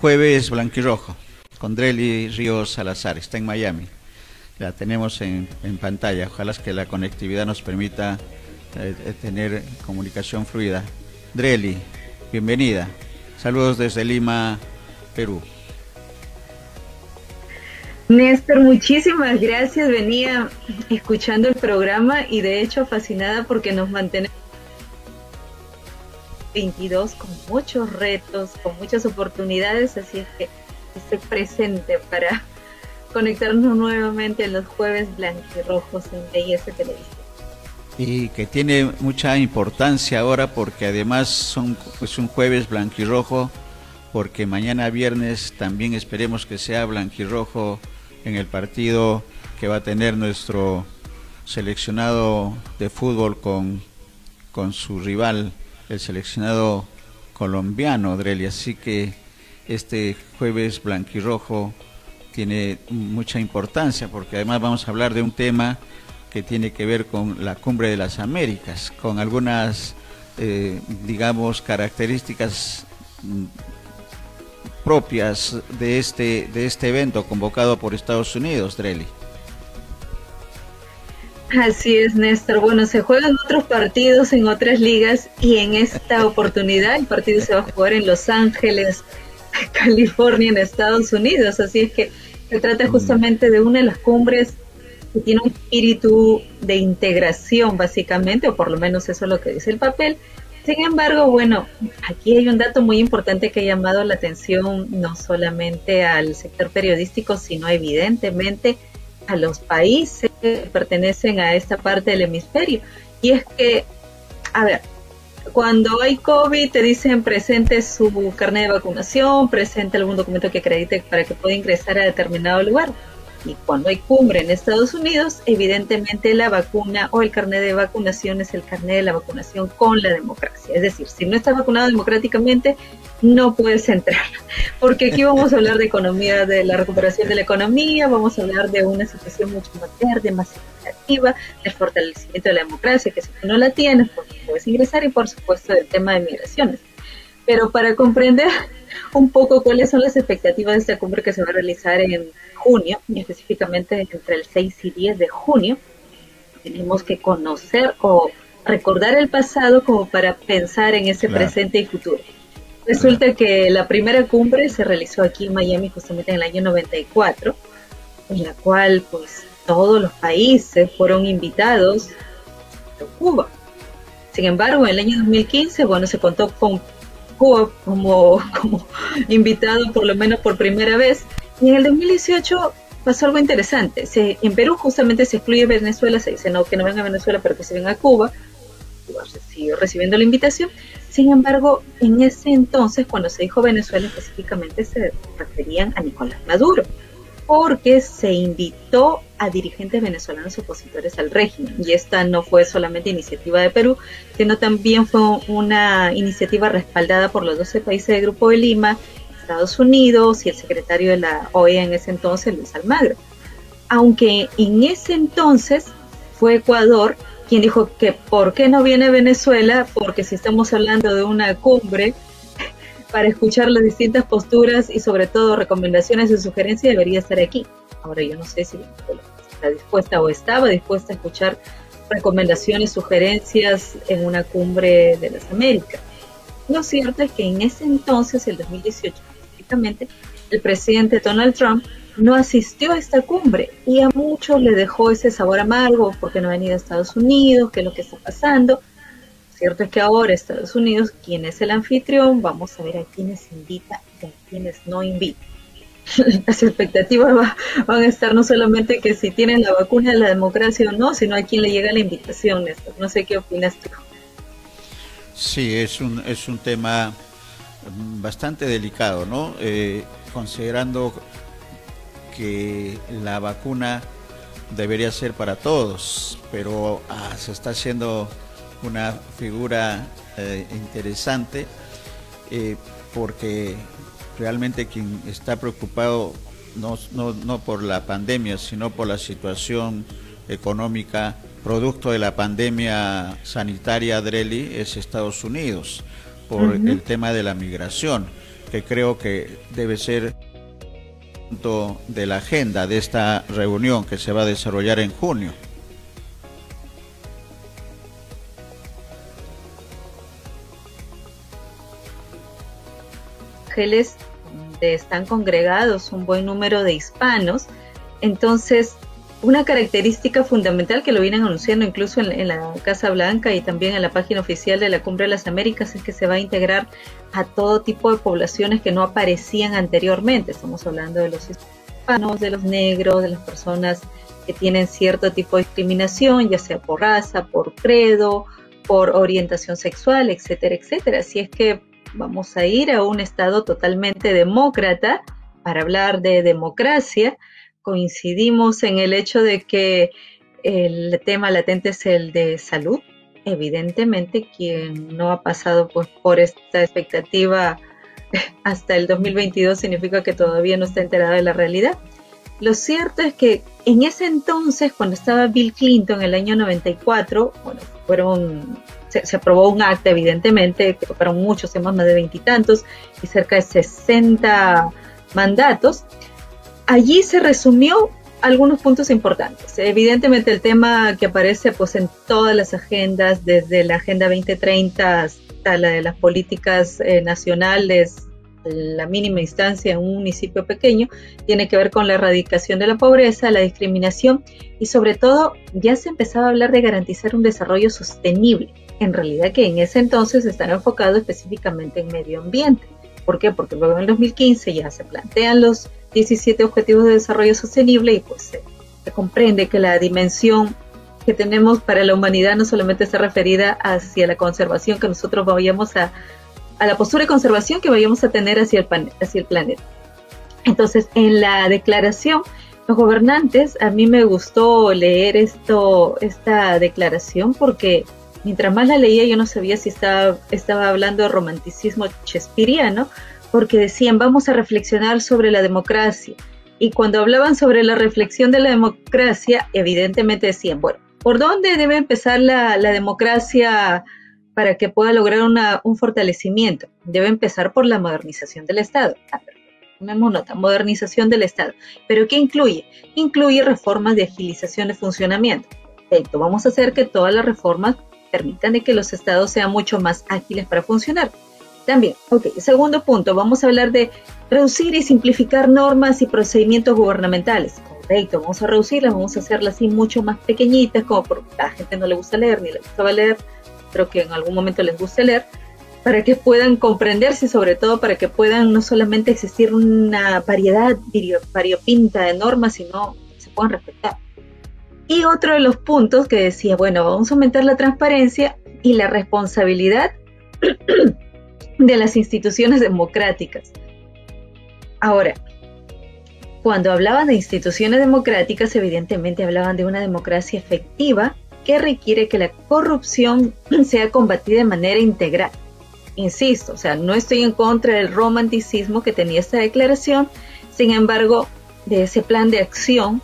jueves blanquirrojo con Dreli Ríos Salazar, está en Miami. La tenemos en, pantalla. Ojalá que la conectividad nos permita eh, eh, tener comunicación fluida. Dreli, bienvenida. Saludos desde Lima, Perú. Néstor, muchísimas gracias. Venía escuchando el programa y de hecho fascinada porque nos mantenemos 22 con muchos retos, con muchas oportunidades, así es que estoy presente para conectarnos nuevamente en los jueves blanquirrojos en DIS Televisión. Y que tiene mucha importancia ahora porque además son, es un jueves blanquirrojo, porque mañana viernes también esperemos que sea blanquirrojo en el partido que va a tener nuestro seleccionado de fútbol con, con su rival, el seleccionado colombiano, Dreli. Así que este jueves blanquirrojo tiene mucha importancia porque además vamos a hablar de un tema que tiene que ver con la cumbre de las Américas, con algunas, eh, digamos, características mm, propias de este, de este evento convocado por Estados Unidos, Dreli. Así es, Néstor. Bueno, se juegan otros partidos en otras ligas y en esta oportunidad el partido se va a jugar en Los Ángeles, California, en Estados Unidos. Así es que se trata mm. justamente de una de las cumbres que tiene un espíritu de integración, básicamente, o por lo menos eso es lo que dice el papel, sin embargo, bueno, aquí hay un dato muy importante que ha llamado la atención no solamente al sector periodístico, sino evidentemente a los países que pertenecen a esta parte del hemisferio. Y es que, a ver, cuando hay COVID te dicen presente su carnet de vacunación, presente algún documento que acredite para que pueda ingresar a determinado lugar. Y cuando hay cumbre en Estados Unidos, evidentemente la vacuna o el carnet de vacunación es el carnet de la vacunación con la democracia. Es decir, si no estás vacunado democráticamente, no puedes entrar. Porque aquí vamos a hablar de economía, de la recuperación de la economía, vamos a hablar de una situación mucho más verde, más significativa, del fortalecimiento de la democracia, que si no la tienes, pues puedes ingresar, y por supuesto del tema de migraciones. Pero para comprender un poco cuáles son las expectativas de esta cumbre que se va a realizar en junio, y específicamente entre el 6 y 10 de junio, tenemos que conocer o recordar el pasado como para pensar en ese presente y futuro. Resulta que la primera cumbre se realizó aquí en Miami justamente en el año 94, en la cual pues todos los países fueron invitados a Cuba. Sin embargo, en el año 2015, bueno, se contó con Cuba como, como invitado por lo menos por primera vez. Y en el 2018 pasó algo interesante. Se, en Perú justamente se excluye Venezuela, se dice no, que no venga a Venezuela, pero que se venga a Cuba. Cuba siguió recibiendo la invitación. Sin embargo, en ese entonces, cuando se dijo Venezuela específicamente, se referían a Nicolás Maduro porque se invitó a dirigentes venezolanos opositores al régimen. Y esta no fue solamente iniciativa de Perú, sino también fue una iniciativa respaldada por los 12 países del Grupo de Lima, Estados Unidos y el secretario de la OEA en ese entonces, Luis Almagro. Aunque en ese entonces fue Ecuador quien dijo que por qué no viene Venezuela, porque si estamos hablando de una cumbre para escuchar las distintas posturas y sobre todo recomendaciones y sugerencias debería estar aquí. Ahora yo no sé si está dispuesta o estaba dispuesta a escuchar recomendaciones, sugerencias en una cumbre de las Américas. Lo cierto es que en ese entonces, el 2018 específicamente, el presidente Donald Trump no asistió a esta cumbre y a muchos le dejó ese sabor amargo porque no ha venido a Estados Unidos, qué es lo que está pasando cierto es que ahora Estados Unidos, quien es el anfitrión, vamos a ver a quienes invita y a quienes no invita. Las expectativas van a estar no solamente que si tienen la vacuna de la democracia o no, sino a quién le llega la invitación, No sé qué opinas tú. Sí, es un, es un tema bastante delicado, ¿no? Eh, considerando que la vacuna debería ser para todos, pero ah, se está haciendo una figura eh, interesante eh, porque realmente quien está preocupado no, no, no, por la pandemia, sino por la situación económica producto de la pandemia sanitaria Dreli es Estados Unidos por el tema de la migración. que creo que debe ser punto de la agenda de esta reunión que se va a desarrollar en junio. Ángeles están congregados un buen número de hispanos, entonces una característica fundamental que lo vienen anunciando incluso en, la Casa Blanca y también en la página oficial de la Cumbre de las Américas es que se va a integrar a todo tipo de poblaciones que no aparecían anteriormente. Estamos hablando de los hispanos, de los negros, de las personas que tienen cierto tipo de discriminación, ya sea por raza, por credo, por orientación sexual, etcétera, etcétera. Así es que vamos a ir a un Estado totalmente demócrata para hablar de democracia coincidimos en el hecho de que el tema latente es el de salud. Evidentemente, quien no ha pasado pues, por esta expectativa hasta el 2022 significa que todavía no está enterado de la realidad. Lo cierto es que en ese entonces, cuando estaba Bill Clinton en el año 94, bueno, fueron, se, aprobó un acta, evidentemente, que fueron muchos, más de veintitantos, y, y cerca de 60 mandatos, allí se resumió algunos puntos importantes. Evidentemente el tema que aparece pues en todas las agendas, desde la Agenda 2030 hasta la de las políticas eh, nacionales, la mínima instancia en un municipio pequeño, tiene que ver con la erradicación de la pobreza, la discriminación y sobre todo ya se empezaba a hablar de garantizar un desarrollo sostenible. En realidad que en ese entonces están enfocados específicamente en medio ambiente. ¿Por qué? Porque luego en el 2015 ya se plantean los 17 Objetivos de Desarrollo Sostenible y pues se, comprende que la dimensión que tenemos para la humanidad no solamente está referida hacia la conservación que nosotros vayamos a, a la postura de conservación que vayamos a tener hacia el, hacia el planeta. Entonces, en la declaración, los gobernantes, a mí me gustó leer esto, esta declaración porque mientras más la leía yo no sabía si estaba, estaba hablando de romanticismo chespiriano porque decían vamos a reflexionar sobre la democracia. Y cuando hablaban sobre la reflexión de la democracia, evidentemente decían, bueno, ¿por dónde debe empezar la, democracia para que pueda lograr un fortalecimiento? Debe empezar por la modernización del Estado. Ah, nota, modernización del Estado. ¿Pero qué incluye? Incluye reformas de agilización de funcionamiento. Perfecto, vamos a hacer que todas las reformas permitan de que los estados sean mucho más ágiles para funcionar. También, ok, segundo punto, vamos a hablar de reducir y simplificar normas y procedimientos gubernamentales. Correcto, vamos a reducirlas, vamos a hacerlas así mucho más pequeñitas, como porque a la gente no le gusta leer ni le gusta leer, pero que en algún momento les guste leer, para que puedan comprenderse sobre todo para que puedan no solamente existir una variedad variopinta de normas, sino que se puedan respetar. Y otro de los puntos que decía, bueno, vamos a aumentar la transparencia y la responsabilidad de las instituciones democráticas. Ahora, cuando hablaban de instituciones democráticas, evidentemente hablaban de una democracia efectiva que requiere que la corrupción sea combatida de manera integral. Insisto, o sea, no estoy en contra del romanticismo que tenía esta declaración, sin embargo, de ese plan de acción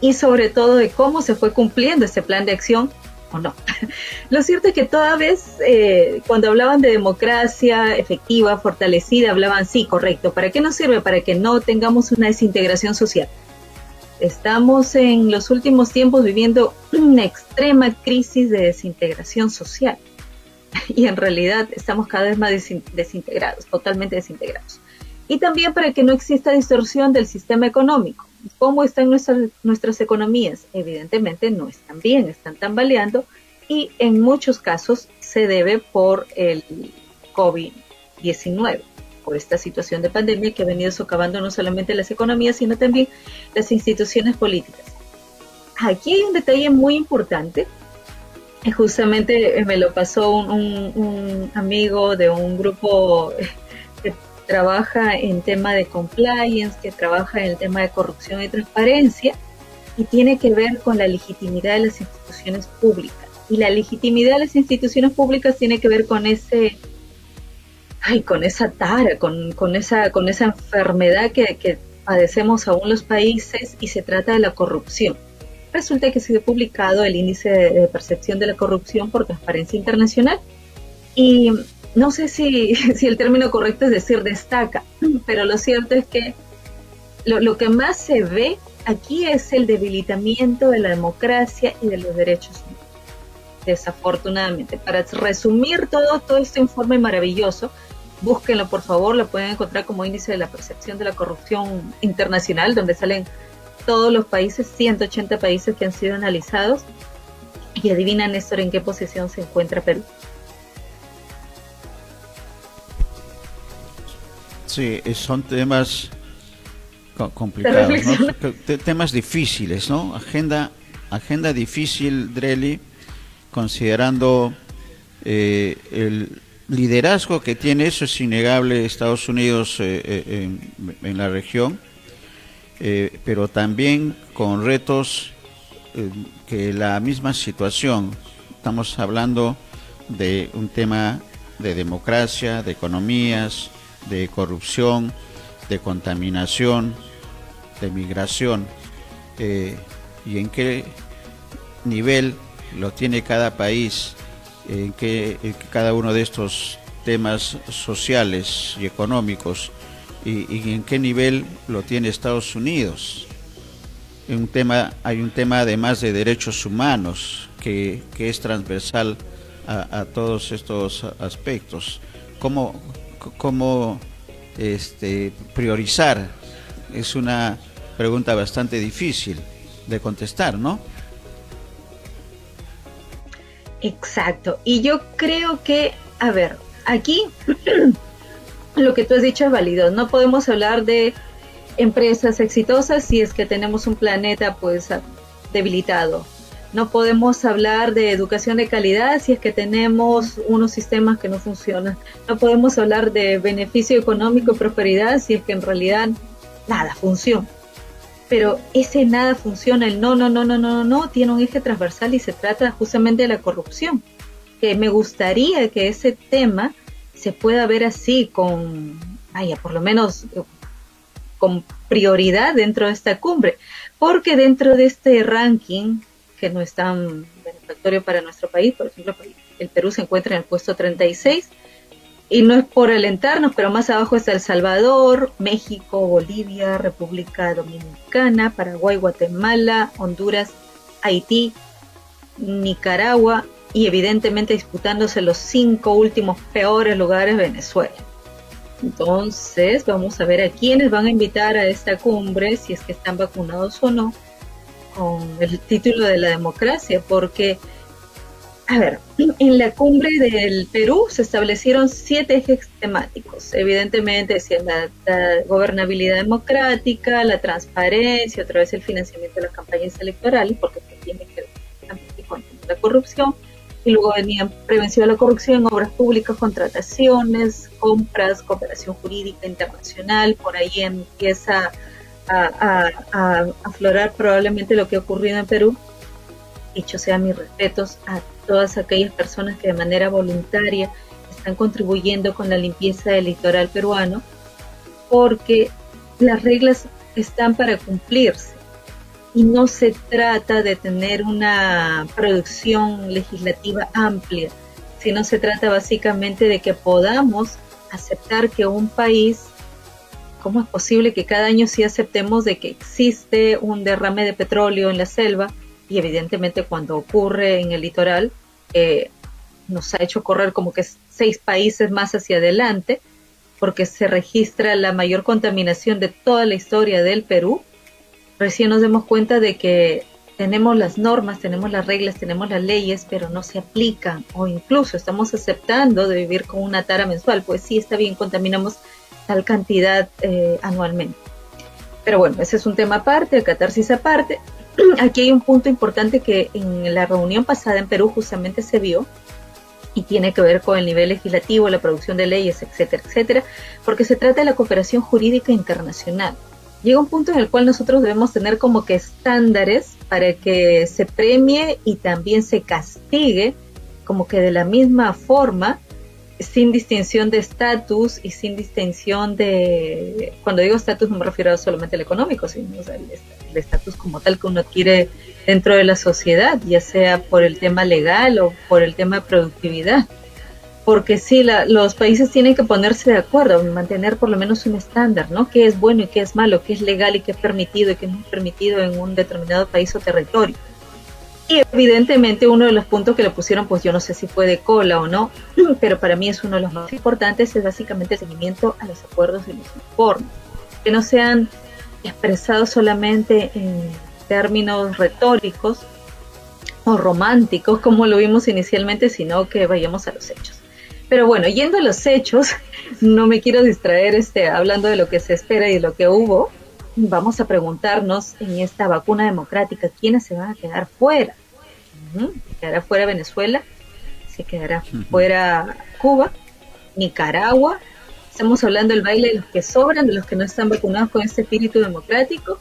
y sobre todo de cómo se fue cumpliendo ese plan de acción no. Lo cierto es que toda vez eh, cuando hablaban de democracia efectiva, fortalecida, hablaban, sí, correcto, ¿para qué nos sirve? Para que no tengamos una desintegración social. Estamos en los últimos tiempos viviendo una extrema crisis de desintegración social y en realidad estamos cada vez más desintegrados, totalmente desintegrados. Y también para que no exista distorsión del sistema económico. ¿Cómo están nuestras, economías? Evidentemente no están bien, están tambaleando y en muchos casos se debe por el COVID-19, por esta situación de pandemia que ha venido socavando no solamente las economías, sino también las instituciones políticas. Aquí hay un detalle muy importante, justamente me lo pasó un amigo de un grupo trabaja en tema de compliance, que trabaja en el tema de corrupción y transparencia, y tiene que ver con la legitimidad de las instituciones públicas. Y la legitimidad de las instituciones públicas tiene que ver con ese, ay, con esa tara, con, con esa, con esa enfermedad que, padecemos aún los países y se trata de la corrupción. Resulta que ha sido publicado el índice de percepción de la corrupción por Transparencia Internacional y no sé si, si el término correcto es decir destaca, pero lo cierto es que lo, lo que más se ve aquí es el debilitamiento de la democracia y de los derechos humanos. Desafortunadamente, para resumir todo, todo este informe maravilloso, búsquenlo por favor, lo pueden encontrar como índice de la percepción de la corrupción internacional, donde salen todos los países, 180 países que han sido analizados, y adivina Néstor en qué posición se encuentra Perú. Sí, son temas complicados, temas difíciles, ¿no? Agenda, agenda difícil, Drelly, considerando eh, el liderazgo que tiene, eso es innegable, Estados Unidos eh, eh, en, la región, pero también con retos que la misma situación, estamos hablando de un tema de democracia, de economías, de corrupción, de contaminación, de migración, eh, y en qué nivel lo tiene cada país, en qué cada uno de estos temas sociales y económicos, y, en qué nivel lo tiene Estados Unidos. Hay un tema además de derechos humanos que, es transversal a, todos estos aspectos. ¿Cómo, cómo este, priorizar? Es una pregunta bastante difícil de contestar, ¿no? Exacto. Y yo creo que, a ver, aquí lo que tú has dicho es válido. No podemos hablar de empresas exitosas si es que tenemos un planeta pues debilitado. No podemos hablar de educación de calidad si es que tenemos unos sistemas que no funcionan. No podemos hablar de beneficio económico y prosperidad si es que en realidad nada funciona. Pero ese nada funciona, el no, no, no, no, no, no, tiene un eje transversal y se trata justamente de la corrupción. Que me gustaría que ese tema se pueda ver así, con, vaya, por lo menos con prioridad dentro de esta cumbre, porque dentro de este ranking que no es tan benefactorio para nuestro país. Por ejemplo, el Perú se encuentra en el puesto 36 y no es por alentarnos, pero más abajo está El Salvador, México, Bolivia, República Dominicana, Paraguay, Guatemala, Honduras, Haití, Nicaragua y evidentemente disputándose los cinco últimos peores lugares Venezuela. Entonces vamos a ver a quiénes van a invitar a esta cumbre, si es que están vacunados o no, con el título de la democracia, porque, a ver, en la cumbre del Perú se establecieron siete ejes temáticos. Evidentemente, la, la gobernabilidad democrática, la transparencia, otra vez el financiamiento de las campañas electorales, porque tiene que ver con la corrupción. Y luego venían prevención de la corrupción, obras públicas, contrataciones, compras, cooperación jurídica internacional. Por ahí empieza a, aflorar probablemente lo que ha ocurrido en Perú. Dicho sea mis respetos a todas aquellas personas que de manera voluntaria están contribuyendo con la limpieza del litoral peruano, porque las reglas están para cumplirse. Y no se trata de tener una producción legislativa amplia, sino se trata básicamente de que podamos aceptar que un país ¿Cómo es posible que cada año sí aceptemos de que existe un derrame de petróleo en la selva y evidentemente cuando ocurre en el litoral eh, nos ha hecho correr como que seis países más hacia adelante porque se registra la mayor contaminación de toda la historia del Perú? Recién nos demos cuenta de que tenemos las normas, tenemos las reglas, tenemos las leyes, pero no se aplican o incluso estamos aceptando de vivir con una tara mensual. Pues sí, está bien, contaminamos tal cantidad eh, anualmente. Pero bueno, ese es un tema aparte, el catarsis aparte. Aquí hay un punto importante que en la reunión pasada en Perú justamente se vio y tiene que ver con el nivel legislativo, la producción de leyes, etcétera, etcétera, porque se trata de la cooperación jurídica internacional. Llega un punto en el cual nosotros debemos tener como que estándares para que se premie y también se castigue como que de la misma forma sin distinción de estatus y sin distinción de, cuando digo estatus no me refiero solamente al económico, sino el estatus como tal que uno adquiere dentro de la sociedad, ya sea por el tema legal o por el tema de productividad. porque sí, la, los países tienen que ponerse de acuerdo, mantener por lo menos un estándar, ¿no? ¿Qué es bueno y qué es malo? ¿Qué es legal y qué es permitido y qué no es permitido en un determinado país o territorio? Y evidentemente uno de los puntos que le pusieron, pues yo no sé si fue de cola o no, pero para mí es uno de los más importantes, es básicamente el seguimiento a los acuerdos y los informes, que no sean expresados solamente en términos retóricos o románticos como lo vimos inicialmente, sino que vayamos a los hechos. Pero bueno, yendo a los hechos, no me quiero distraer este, hablando de lo que se espera y de lo que hubo. Vamos a preguntarnos en esta vacuna democrática, ¿quiénes se van a quedar fuera? ¿Se quedará fuera Venezuela? ¿Se quedará fuera Cuba? ¿Nicaragua? Estamos hablando del baile de los que sobran, de los que no están vacunados con este espíritu democrático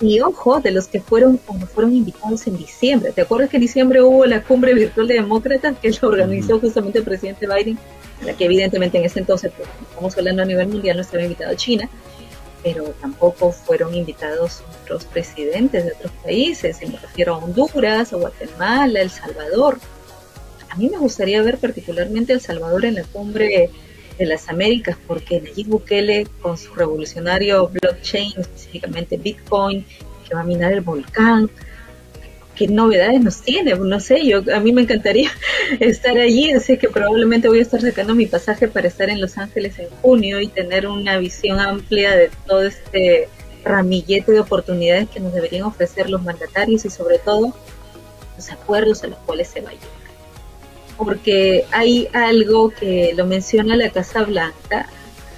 y ojo, de los que fueron o no fueron invitados en diciembre. ¿Te acuerdas que en diciembre hubo la cumbre virtual de demócratas que lo organizó justamente el presidente Biden? La que evidentemente en ese entonces, pues, estamos hablando a nivel mundial, no estaba invitado China, pero tampoco fueron invitados otros presidentes de otros países, y me refiero a Honduras, a Guatemala, El Salvador. A mí me gustaría ver particularmente El Salvador en la cumbre de las Américas, porque Nayib Bukele con su revolucionario blockchain, específicamente Bitcoin, que va a minar el volcán, qué novedades nos tiene, no sé, yo a mí me encantaría estar allí, así que probablemente voy a estar sacando mi pasaje para estar en Los Ángeles en junio y tener una visión amplia de todo este ramillete de oportunidades que nos deberían ofrecer los mandatarios y sobre todo los acuerdos a los cuales se va porque hay algo que lo menciona la Casa Blanca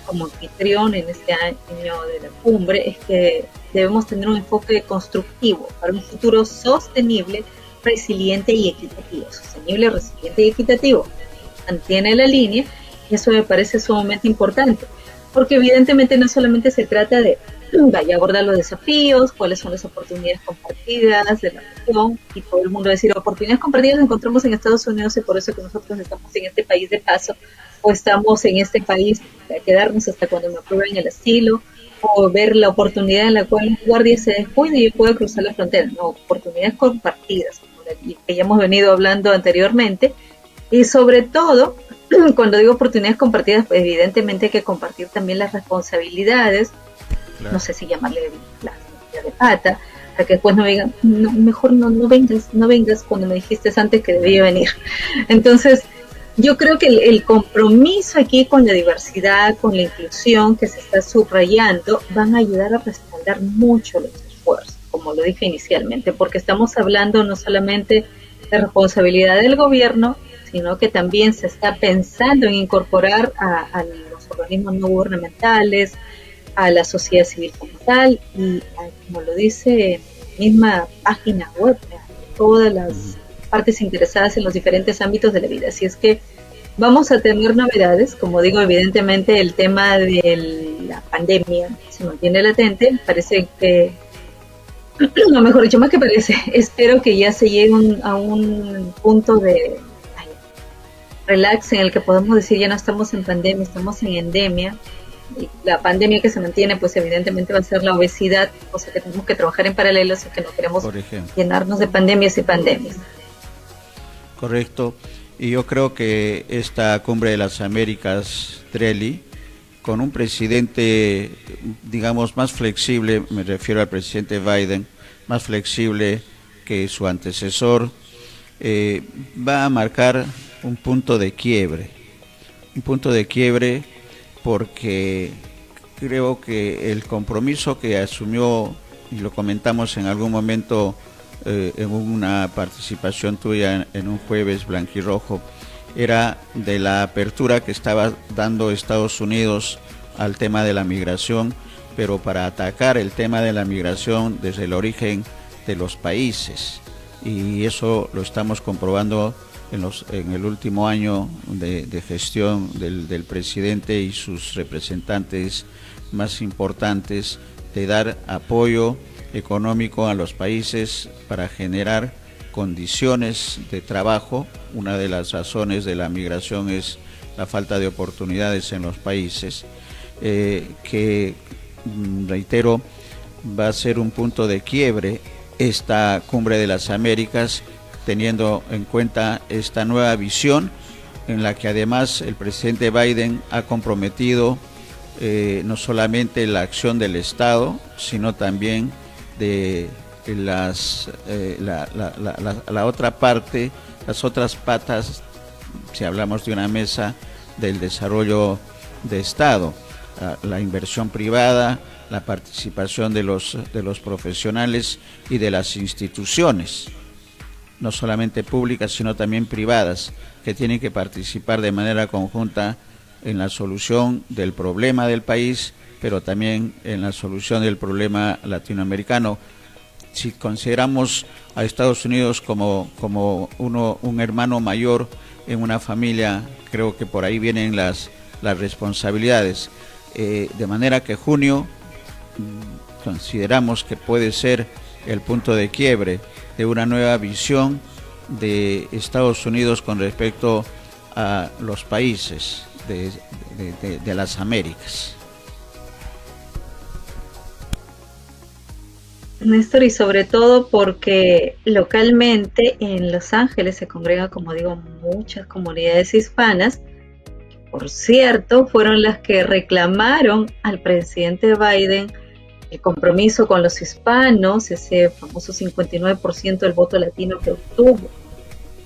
como anfitrión en este año de la cumbre, es que debemos tener un enfoque constructivo para un futuro sostenible, resiliente y equitativo. Sostenible, resiliente y equitativo. Mantiene la línea y eso me parece sumamente importante, porque evidentemente no solamente se trata de vaya abordar los desafíos, cuáles son las oportunidades compartidas de la región y todo el mundo decir oportunidades compartidas encontramos en Estados Unidos y por eso que nosotros estamos en este país de paso o estamos en este país para quedarnos hasta cuando me aprueben el asilo o ver la oportunidad en la cual un guardia se descuide y yo puedo cruzar la frontera. No, oportunidades compartidas, como que ya hemos venido hablando anteriormente. Y sobre todo, cuando digo oportunidades compartidas, pues evidentemente hay que compartir también las responsabilidades, no sé si llamarle la de pata, para que después no digan, mejor no, no vengas, no vengas cuando me dijiste antes que debía venir. Entonces, yo creo que el, compromiso aquí con la diversidad, con la inclusión que se está subrayando, van a ayudar a respaldar mucho los esfuerzos, como lo dije inicialmente, porque estamos hablando no solamente de responsabilidad del gobierno, sino que también se está pensando en incorporar a los organismos no gubernamentales, a la sociedad civil como tal y como lo dice misma página web, todas las partes interesadas en los diferentes ámbitos de la vida. Así es que vamos a tener novedades, como digo, evidentemente el tema de la pandemia se mantiene latente, parece que, lo mejor dicho, más que parece, espero que ya se llegue a un punto de relax en el que podamos decir ya no estamos en pandemia, estamos en endemia, la pandemia que se mantiene, pues evidentemente va a ser la obesidad, o sea que tenemos que trabajar en paralelo si que no queremos llenarnos de pandemias y pandemias. Correcto. Y yo creo que esta cumbre de las Américas, Trelli, con un presidente, digamos, más flexible, me refiero al presidente Biden, más flexible que su antecesor, eh, va a marcar un punto de quiebre, un punto de quiebre porque creo que el compromiso que asumió, y lo comentamos en algún momento eh, en una participación tuya en, un jueves blanquirrojo, era de la apertura que estaba dando Estados Unidos al tema de la migración, pero para atacar el tema de la migración desde el origen de los países. Y eso lo estamos comprobando en, el último año de, gestión del, presidente y sus representantes más importantes de dar apoyo económico a los países para generar condiciones de trabajo. Una de las razones de la migración es la falta de oportunidades en los países, eh, que, mm, reitero, va a ser un punto de quiebre esta cumbre de las Américas teniendo en cuenta esta nueva visión en la que además el presidente Biden ha comprometido eh, no solamente la acción del Estado, sino también de las, eh, la, otra parte, las otras patas, si hablamos de una mesa del desarrollo de Estado, la inversión privada, la participación de los, de los profesionales y de las instituciones, no solamente públicas, sino también privadas, que tienen que participar de manera conjunta en la solución del problema del país, pero también en la solución del problema latinoamericano. Si consideramos a Estados Unidos como, como uno, un hermano mayor en una familia, creo que por ahí vienen las, las responsabilidades. Eh, de manera que junio mm, consideramos que puede ser el punto de quiebre de una nueva visión de Estados Unidos con respecto a los países de, las Américas. Néstor, y sobre todo porque localmente en Los Ángeles se congregan, como digo, muchas comunidades hispanas. Por cierto, fueron las que reclamaron al presidente Biden el compromiso con los hispanos, ese famoso 59% del voto latino que obtuvo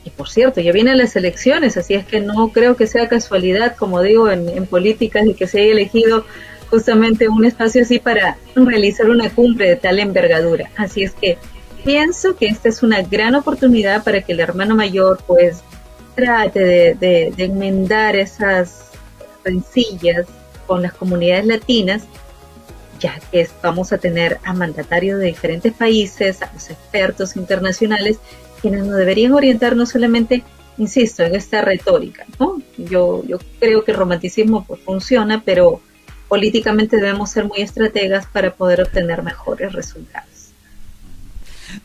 y por cierto, ya vienen las elecciones, así es que no creo que sea casualidad, como digo, en, políticas y que se haya elegido justamente un espacio así para realizar una cumbre de tal envergadura. Así es que pienso que esta es una gran oportunidad para que el hermano mayor pues trate de, enmendar esas rencillas con las comunidades latinas, ya que vamos a tener a mandatarios de diferentes países, a los expertos internacionales quienes nos deberían orientar no solamente, insisto, en esta retórica, ¿no? Yo, yo creo que el romanticismo pues, funciona, pero políticamente debemos ser muy estrategas para poder obtener mejores resultados.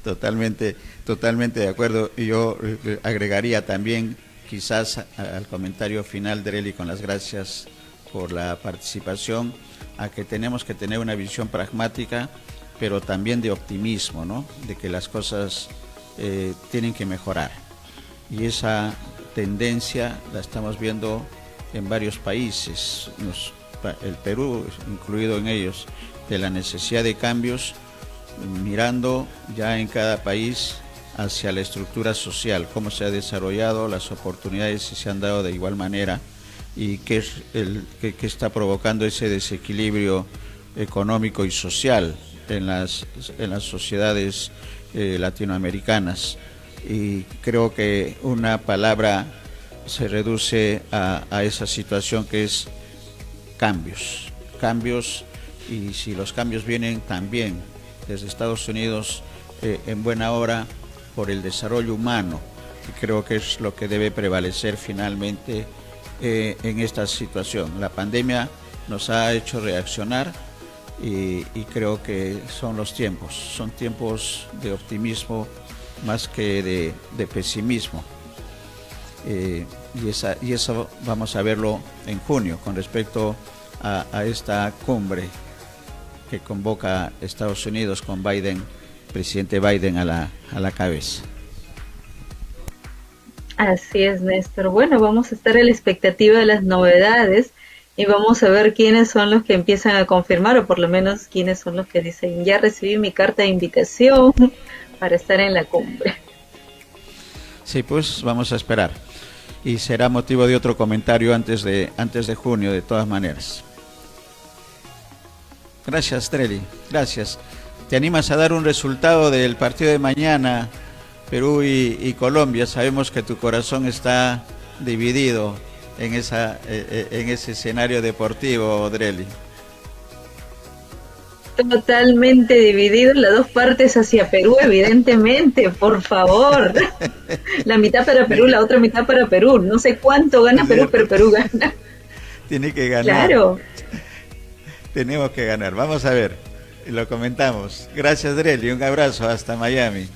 Totalmente, totalmente de acuerdo. Yo eh, agregaría también, quizás al comentario final de con las gracias por la participación, a que tenemos que tener una visión pragmática, pero también de optimismo, ¿no? De que las cosas eh, tienen que mejorar. Y esa tendencia la estamos viendo en varios países, el Perú incluido en ellos, de la necesidad de cambios, mirando ya en cada país hacia la estructura social, cómo se ha desarrollado, las oportunidades si se han dado de igual manera y qué, es el, qué, está provocando ese desequilibrio económico y social en las, en las sociedades eh, latinoamericanas. Y creo que una palabra se reduce a, esa situación que es cambios. Cambios, y si los cambios vienen también desde Estados Unidos eh, en buena hora por el desarrollo humano, creo que es lo que debe prevalecer finalmente eh, en esta situación. La pandemia nos ha hecho reaccionar y, creo que son los tiempos, son tiempos de optimismo más que de, pesimismo. Eh, y, esa, y eso vamos a verlo en junio con respecto a, esta cumbre que convoca Estados Unidos con Biden, presidente Biden a la, a la cabeza. Así es, Néstor. Bueno, vamos a estar a la expectativa de las novedades y vamos a ver quiénes son los que empiezan a confirmar o por lo menos quiénes son los que dicen ya recibí mi carta de invitación para estar en la cumbre. Sí, pues vamos a esperar. Y será motivo de otro comentario antes de, antes de junio, de todas maneras. Gracias, Trelli. Gracias. ¿Te animas a dar un resultado del partido de mañana, Perú y Colombia? Sabemos que tu corazón está dividido en, esa, eh, eh, en ese escenario deportivo, Drelli? Totalmente dividido en las dos partes hacia Perú, evidentemente, por favor. La mitad para Perú, la otra mitad para Perú. No sé cuánto gana Perú, pero Perú gana. Tiene que ganar. Claro. Tenemos que ganar. Vamos a ver. Lo comentamos. Gracias, Drelli. Un abrazo hasta Miami.